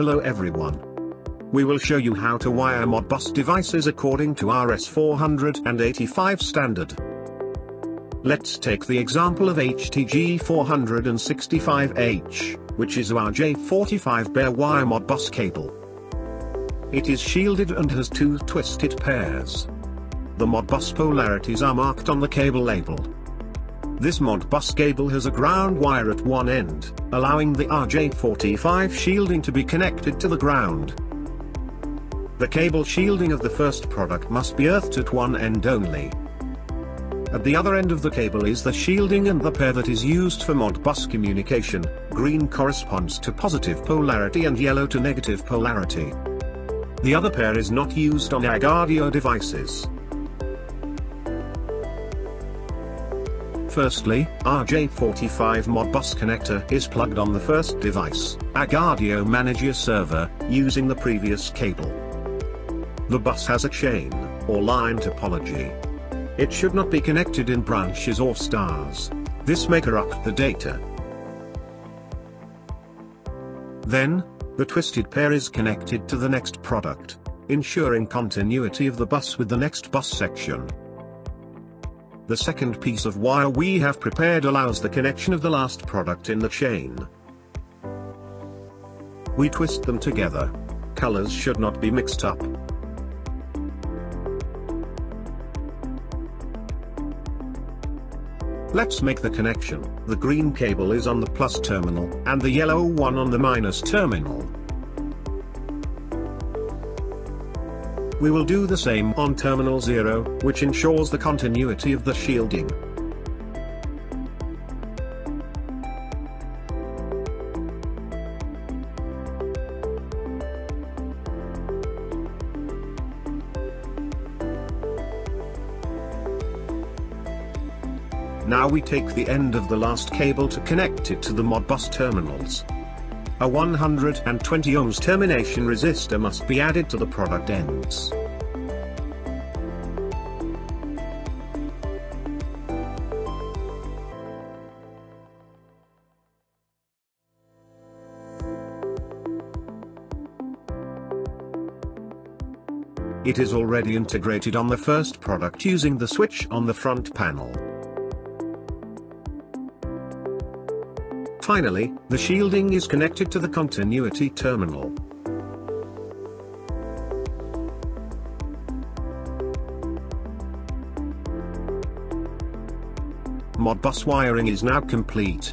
Hello everyone. We will show you how to wire Modbus devices according to RS485 standard. Let's take the example of HTG465H, which is our J45 bare wire Modbus cable. It is shielded and has two twisted pairs. The Modbus polarities are marked on the cable label. This Modbus cable has a ground wire at one end, allowing the RJ45 shielding to be connected to the ground. The cable shielding of the first product must be earthed at one end only. At the other end of the cable is the shielding and the pair that is used for Modbus communication, green corresponds to positive polarity and yellow to negative polarity. The other pair is not used on Agardio devices. Firstly, RJ45 Modbus connector is plugged on the first device, Agardio Manager server, using the previous cable. The bus has a chain, or line topology. It should not be connected in branches or stars. This may corrupt the data. Then, the twisted pair is connected to the next product, ensuring continuity of the bus with the next bus section. The second piece of wire we have prepared allows the connection of the last product in the chain. We twist them together. Colors should not be mixed up. Let's make the connection. The green cable is on the plus terminal, and the yellow one on the minus terminal. We will do the same on terminal 0, which ensures the continuity of the shielding. Now we take the end of the last cable to connect it to the Modbus terminals. A 120 ohms termination resistor must be added to the product ends. It is already integrated on the first product using the switch on the front panel. Finally, the shielding is connected to the continuity terminal. Modbus wiring is now complete.